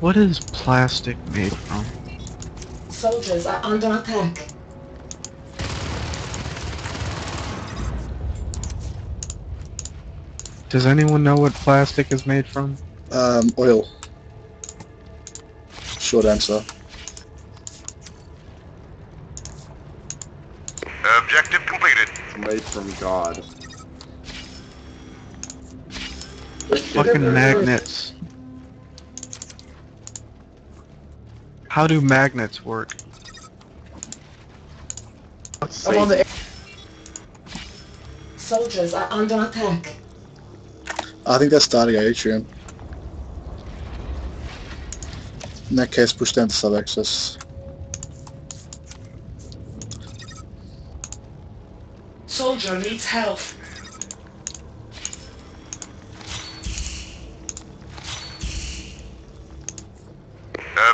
What is plastic made from? Soldiers are under attack. Does anyone know what plastic is made from? Um, oil. Short answer. Objective completed. Made from God. Fucking magnets. How do magnets work? I'm on the Soldiers are under attack. I think that's starting atrium. In that case, push down to sub-access. Soldier needs help.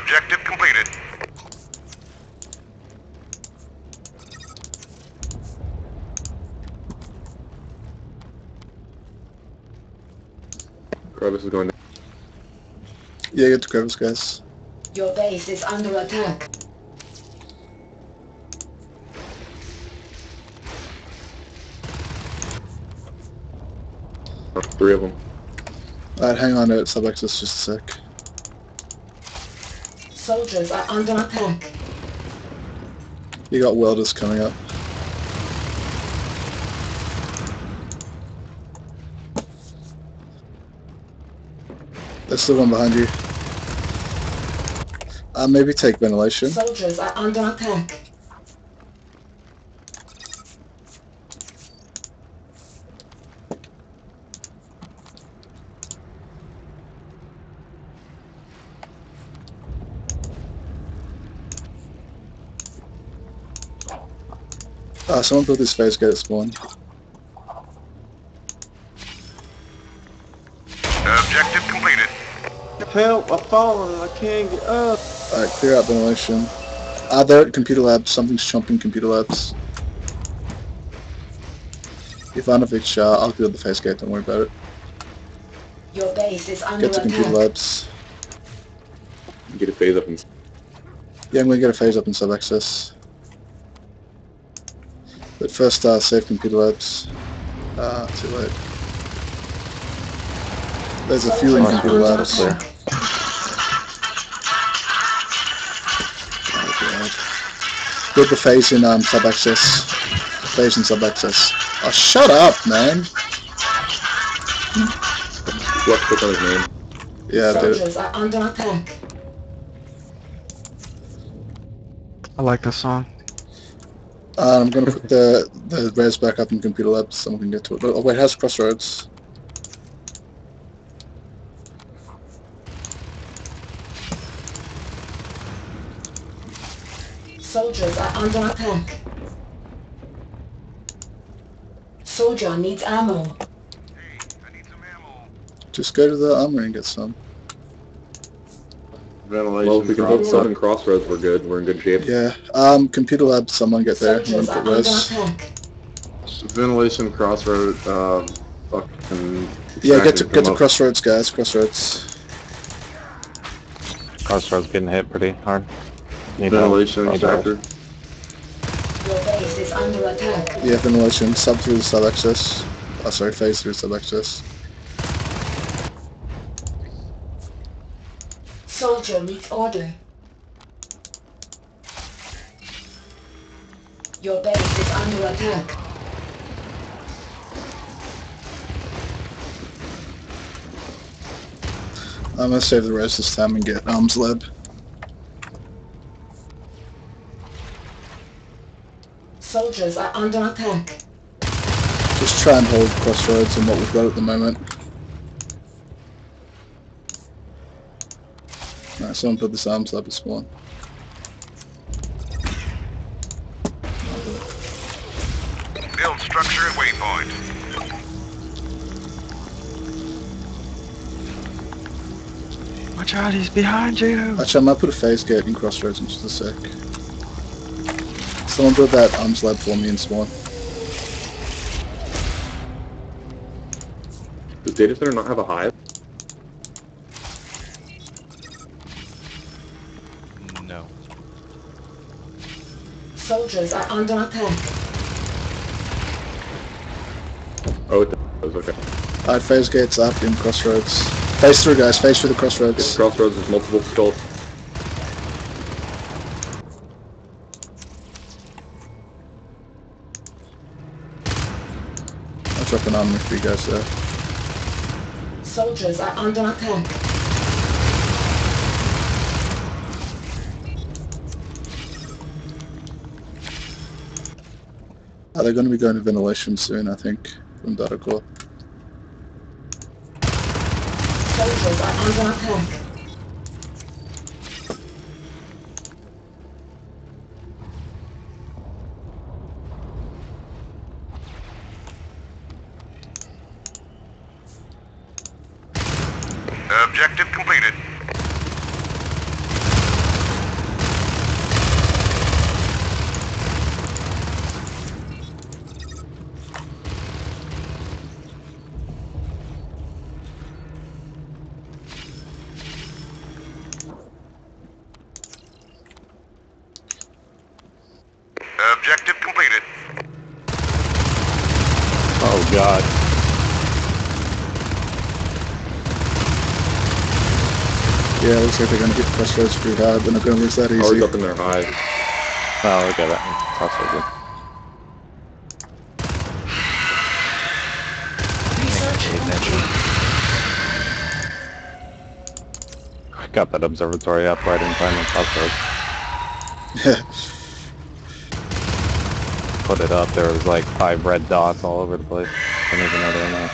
Objective completed. Gravis is going. Yeah, get to crevice, guys. Your base is under attack. Three of them. Alright, hang on uh, to sub-access just a sec. Soldiers are under attack. You got welders coming up. There's still one behind you. Uh, maybe take ventilation. Soldiers are under attack. Uh, someone build this phase gate at spawn. Help! I've fallen I can't get up. Alright, clear out ventilation. Uh, they're at computer labs. Something's chomping computer labs. Ivanovic, uh, I'll build the phase gate, don't worry about it. Your base is under Get to computer attack. labs. Get a phase up and Yeah, I'm gonna get a phase up in sub-access. But first, uh, save computer labs. Ah, too late. There's a few in Soldiers computer labs. attack. Oh, God. Build the phase in um, sub-access. Phase in sub-access. Oh, shut up, man! left click on his name. Yeah, I did are under attack. I like this song. Uh, I'm gonna put the the res back up in computer labs. Someone can get to it. Oh wait, how's crossroads? Soldiers are under attack. Soldier needs ammo. Hey, I need some ammo. Just go to the armory and get some. Ventilation. Well, if we can put some crossroads, we're good. We're in good shape. Yeah. Um, computer labs. Someone get there. I'm Soldiers are put under res. attack. Ventilation, crossroad, uh, fucking. Yeah, get to get to up- crossroads, guys. Crossroads. Crossroads getting hit pretty hard. Need Ventilation, help. extractor. Your base is under attack. Yeah, ventilation. Sub through the sub access. Oh, sorry, phase through sub access. Soldier needs order. Your base is under attack. I'm gonna save the rest this time and get arms lab. Soldiers are under attack. Just try and hold crossroads and what we've got at the moment. Alright, someone put this arms lab at spawn. Build structure at waypoint. Watch out, he's behind you! Actually, I might put a phase gate in crossroads in just a sec. Someone build that um slab for me and spawn. Does data center not have a hive? No. Soldiers are under attack. Oh, it does, okay. Alright, phase gates up in crossroads. Phase through, guys, Phase through the crossroads. Crossroads, is multiple patrols. I'll drop an armor for you guys there. Soldiers are under attack. Uh, they're going to be going to ventilation soon, I think, from Data Soldiers are under attack. Objective completed. Objective completed. Oh god. Yeah, looks like they're going to hit crossroads pretty hard. They're not going to lose that Always easy. up in their hive. Oh, look at that. Crossroads. I got that observatory up right in time of crossroads. Put it up, there was like five red dots all over the place. Didn't even know they were there.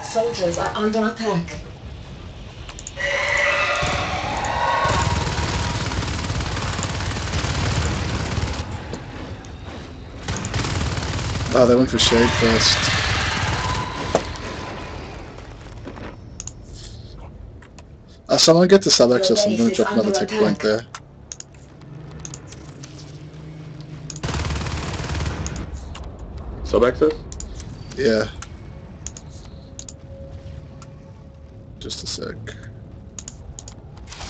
Soldiers are under attack. Oh, they went for shade first. Uh, someone get the sub-access. I'm going to drop another tech point there. Sub access? Yeah. Just a sec.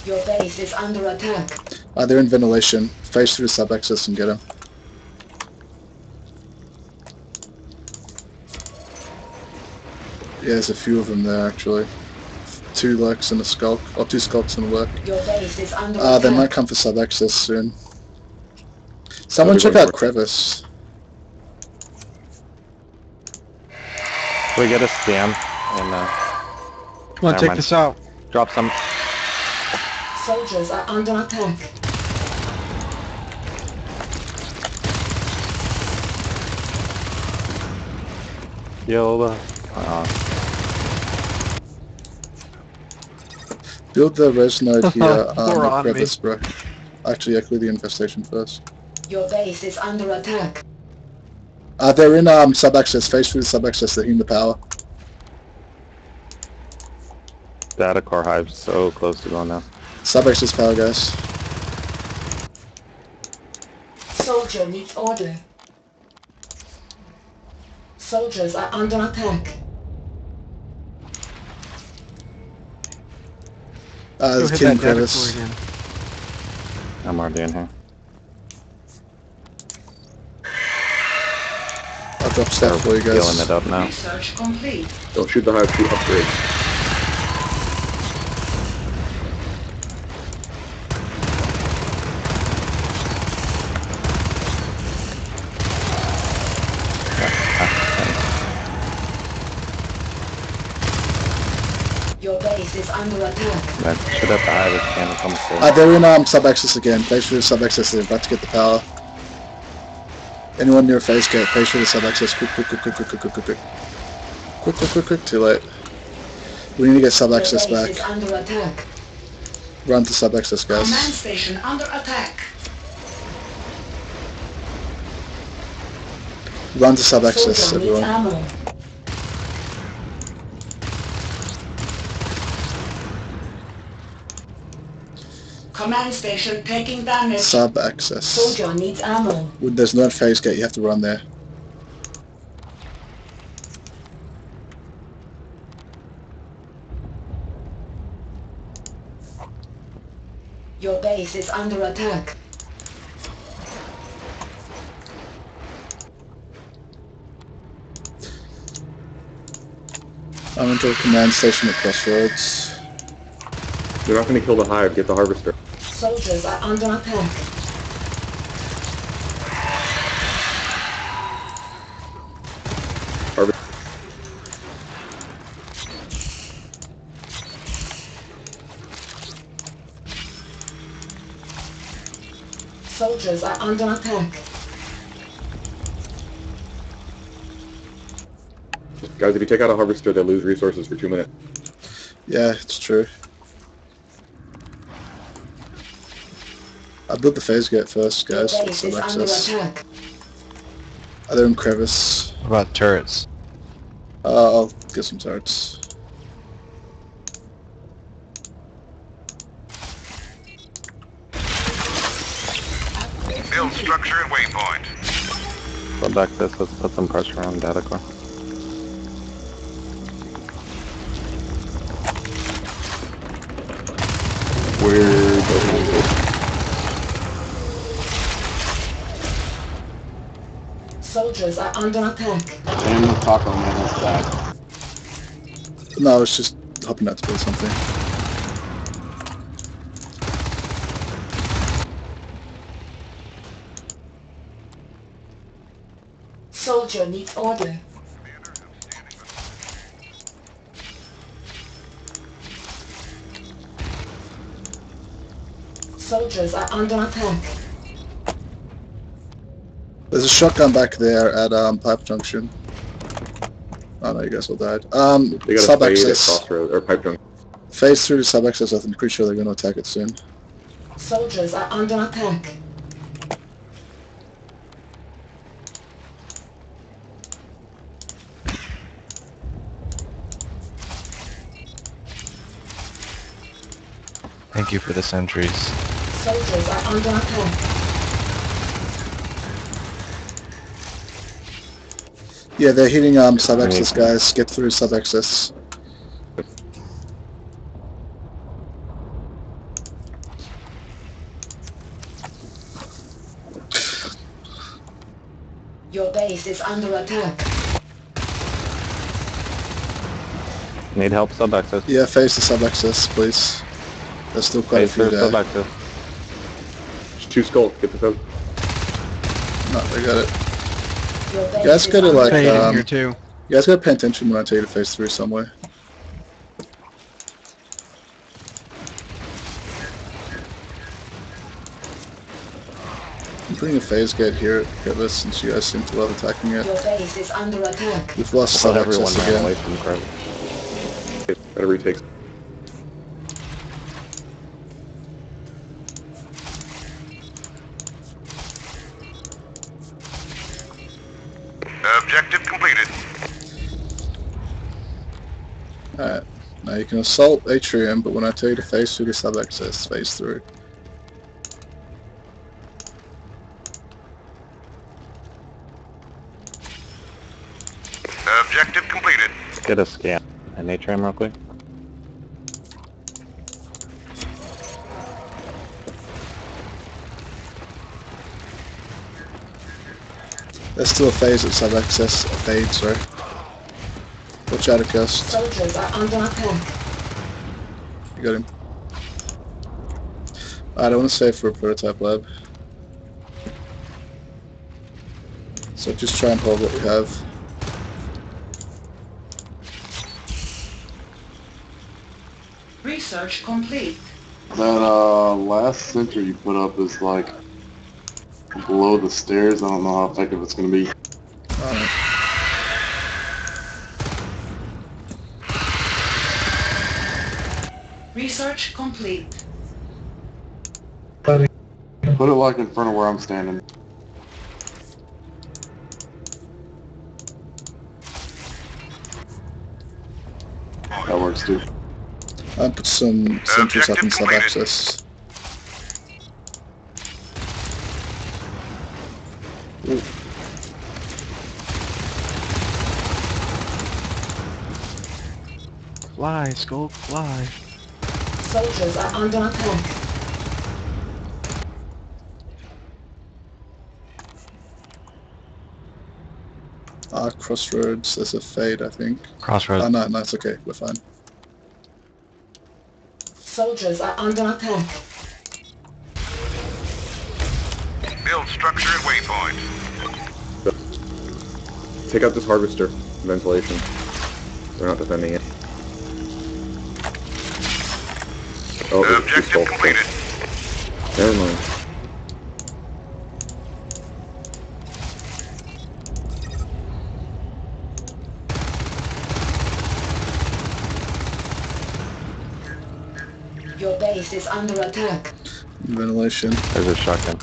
Your base is under attack. Uh, they're in ventilation. Face through the sub-access and get them. Yeah, there's a few of them there actually. Two lerks and a skulk. Or two skulks and a lerk. Your base is under Uh, they might come for sub-access soon. Someone they're check going out Crevice. Can we get a scam and uh, Come on, take mind. this out. drop some? Soldiers are under attack. Yo, uh, Build the res node here Poor um, on with me. Crevice, bro. Actually, yeah, clear the infestation first. Your base is under attack. Uh, they're in um, sub-access. Face through the sub-access. They're in the power. data core hive so close to going now. Sub-access power, guys. Soldier needs order. Soldiers are under attack. Uh, Go there's hit King that Crevice. again. I'm already in here. I'll drop stuff for you Healing guys. it up now. Research complete. Don't shoot the hive, shoot upgrade. Your base is under attack. That should have the hive if can. Uh, they're in um, sub-access again. Face through the sub-access. They're about to get the power. Anyone near a phase gate, face through the sub-access. Quick, quick, quick, quick, quick, quick, quick, quick, quick. Quick, quick, quick, quick. Too late. We need to get sub-access back. is under attack. Run to sub-access, Command guys. station under attack. Run to sub-access, everyone. ammo. Command station taking damage. Sub access. Soldier needs ammo. There's no phase gate, you have to run there. Your base is under attack. I'm into a command station at Crossroads. You're not going to kill the hive. Get the harvester. Soldiers are under attack. Harvester. Soldiers are under attack. Guys, if you take out a harvester, they lose resources for two minutes. Yeah, it's true. I built the phase gate first, guys. for base some is under access. attack. Are they in crevice? What about turrets? Uh, I'll get some turrets. Build structure at waypoint. back this. let's put some pressure on data core. Soldiers are under attack. Damn the taco man is back. No, I was just hoping not to build something. Soldier needs order. Soldiers are under attack. There's a shotgun back there at um, Pipe Junction. Oh no, you guys all died. Um, They got sub access. crossroads or pipe junction. Phase through to sub access. I'm pretty sure they're going to attack it soon. Soldiers are under attack. Thank you for the sentries. Soldiers are under attack. Yeah, they're hitting um, sub access, guys. Get through sub access. Your base is under attack. Need help, sub access. Yeah, face the sub access, please. There's still quite a few through sub there. access. There's two skulks. Get this out. No, they got it. Your base guys gotta, like, Fade attack. in um, here too. You guys gotta pay attention when I tell you to phase through somewhere. I'm putting a phase gate here at Hitler since you guys seem to love attacking it. Your base is under attack. We've lost But sub everyone access ran away from the crevice. Gotta retake. Can assault Atrium, but when I tell you to phase through the sub access, phase through. Objective completed. Let's get a scan. An atrium real quick. There's still a phase at sub access. A fade, sorry. Watch out, Ghost. Soldiers are under attack. You got him. I don't want to save for a prototype lab. So just try and hold what we have. Research complete. That uh last sentry you put up is like below the stairs. I don't know how effective it's gonna be. Alright. Research complete. Put it like in front of where I'm standing. That works too. I'll put some sentries up in Objective sub-access. Ooh. Fly, Skulk, fly. Soldiers are under attack. Ah, crossroads. There's a fade, I think. Crossroads. Ah, no, no, it's okay. We're fine. Soldiers are under attack. Build structure at waypoint. Take out this harvester. Ventilation. They're not defending it. Oh, there's a Objective peaceful. completed. Never mind. Your base is under attack. Ventilation. There's a shotgun.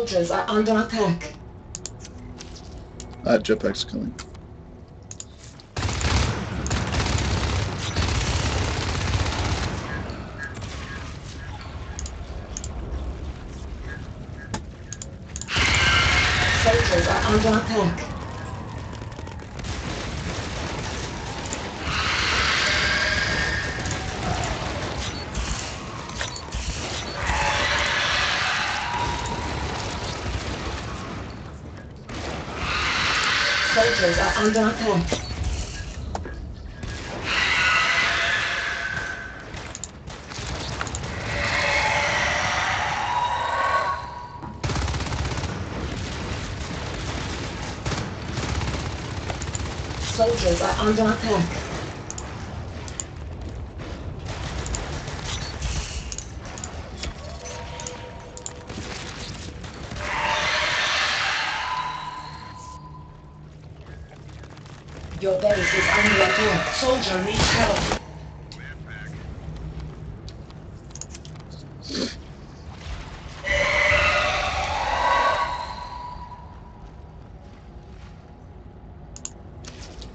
Soldiers are under attack. Ah, jetpack's coming. Soldiers are under attack. Are under attack. Soldiers are under attack. Your base is under attack. Soldier needs help.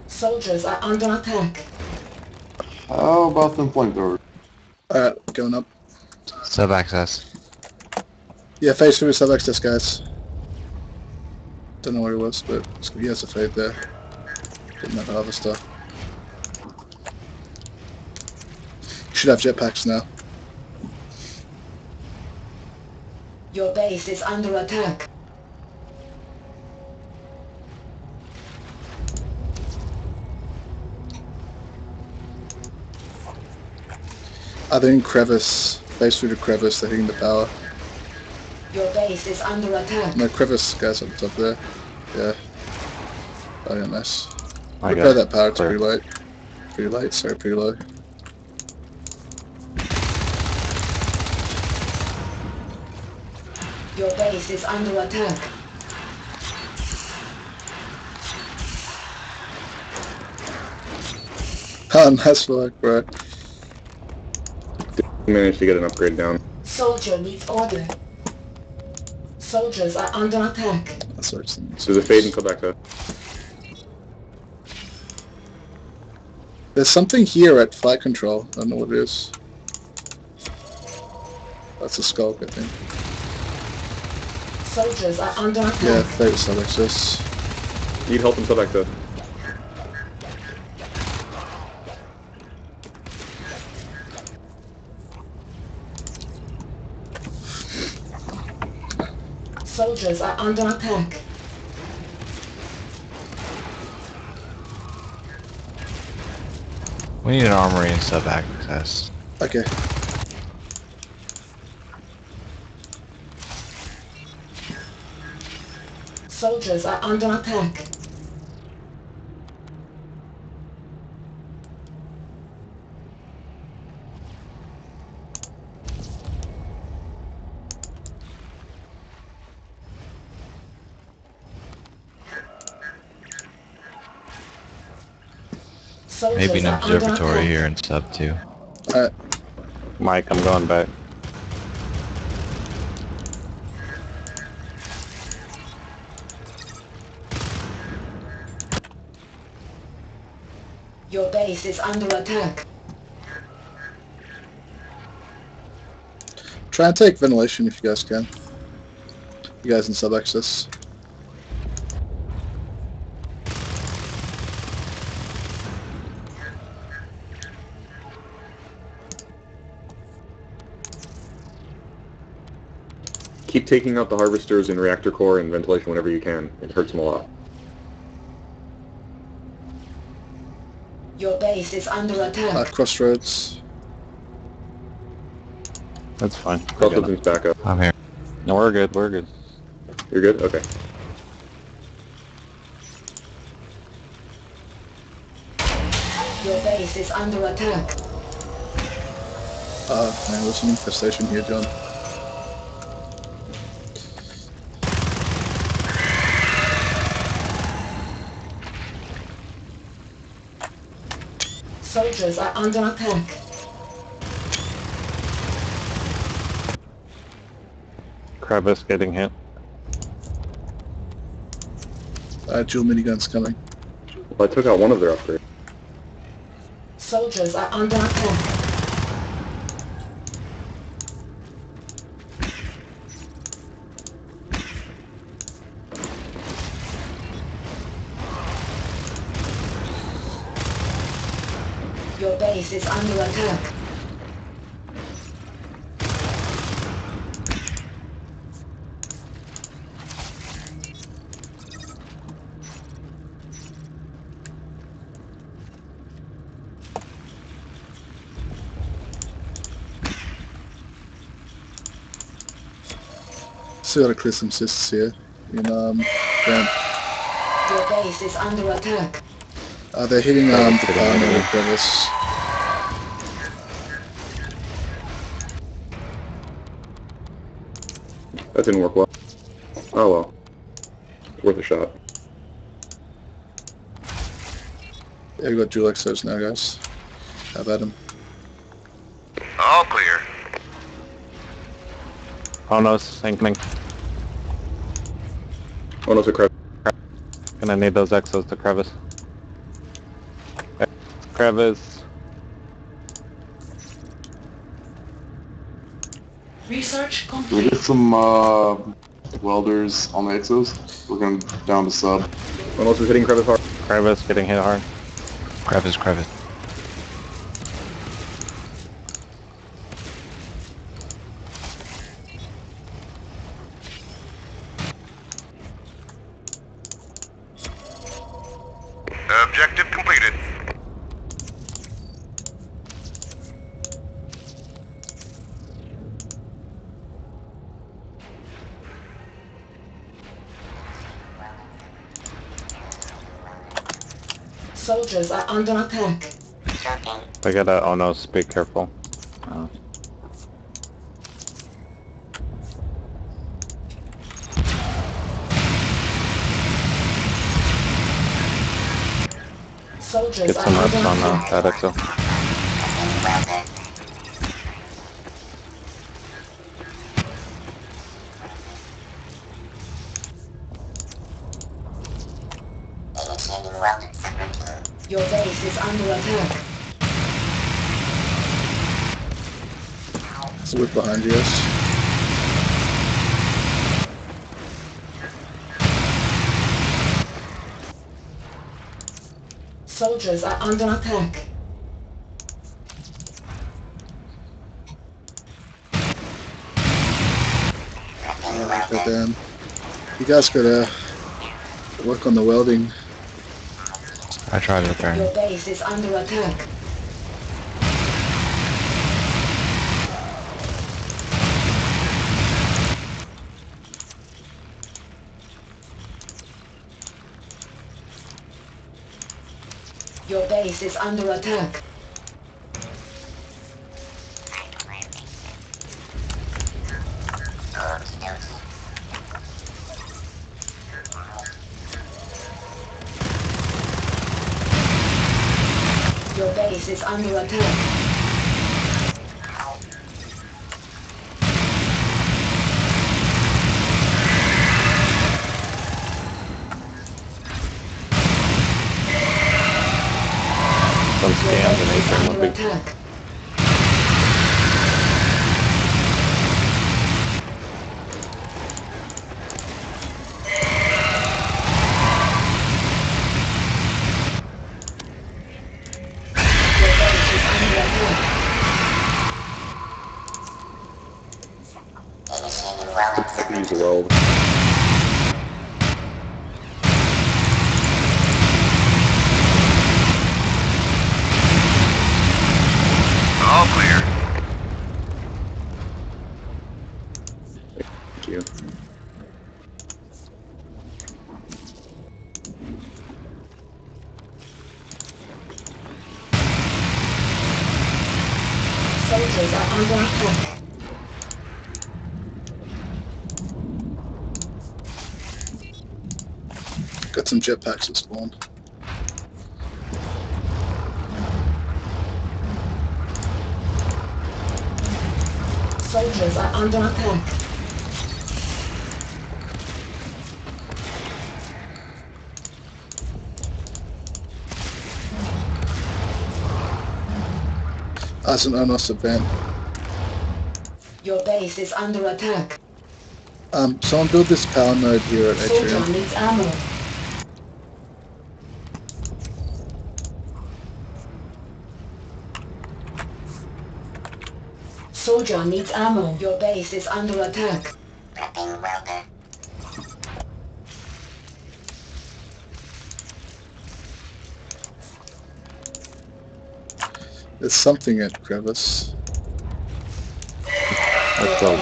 Soldiers are under attack. How about them flamethrowers? Alright, going up. Sub access. Yeah, phase through sub access, guys. Don't know where he was, but he has a fade there. Didn't have harvester. Should have jetpacks now. Your base is under attack. Are they in crevice? Phase through the crevice, they're hitting the power. Your base is under attack. No, crevice, guys, up top there. Yeah. Oh, yeah, nice. I Repair got that power, to clear. pretty late. Pretty late, sorry, pretty low. Your base is under attack. Oh, nice work, bro. Managed to get an upgrade down. Soldier needs order. Soldiers are under attack. That's what it's There's a fade and come back to. There's something here at flight control. I don't know what it is. That's a skulk, I think. Soldiers are under Yeah, attack. fate sub access. Need help and come back to. Soldiers are under attack. We need an armory and sub access. Okay. Soldiers are under attack. Maybe an observatory here in sub too. Alright, uh, Mike, I'm going back. Your base is under attack. try and take ventilation if you guys can. You guys in sub access. Keep taking out the harvesters and reactor core and ventilation whenever you can. It hurts them a lot. Your base is under Uh, attack. crossroads. That's fine. We're Crossroads good. needs backup. I'm here. No, we're good. We're good. You're good? Okay. Your base is under attack. Uh, man, there's an infestation here, John. Soldiers are under attack. Crevice getting hit. Uh, dual miniguns coming. Well, I took out one of their upgrades. Soldiers are under attack. Your base is under attack. Still gotta clear some cysts here. In, um, ground. Your base is under attack. Uh, they're hitting, um, the Getting partner ready. with crevice. That didn't work well. Oh well. Worth a shot. Yeah, we got dual exos now, guys. How about them? All clear. Oh no, it's incoming. Oh no, it's a crevice. Gonna need those exos to crevice. Crevice. Research Can we complete. get some uh, welders on the Exos? We're going down to sub. No, it's hitting crevice hard. Crevice getting hit hard. Crevice, crevice. Objective completed. Soldiers are under attack. They gotta, oh no, be careful. Oh. Soldiers Get some reps on uh, that exo. Your base is under attack. There's a whip behind you guys. Soldiers are under attack. But then, you guys gotta work on the welding. I tried repairing. Your base is under attack. Your base is under attack. Your base is under attack. Attack. You. Got some jetpacks at spawn. Soldiers are under attack. As an honest event. Your base is under attack. Um, someone build this power node here at Soldier Atrium. needs ammo. Soldier needs ammo. Your base is under attack. There's something at Crevice. That's Your so